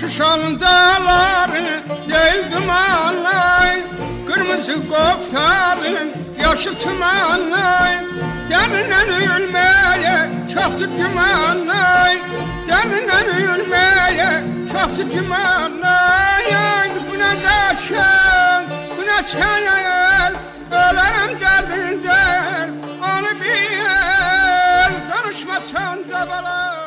Şuşan dağları değil dumanlay Kırmızı koftarın yaşı tımanlay Derdinden ölmeye çoktur gümanlay Derdinden ölmeye çoktur gümanlay Ay bu ne daşan, bu ne çenel Ölerim derdinden onu bil Danışma çanda balan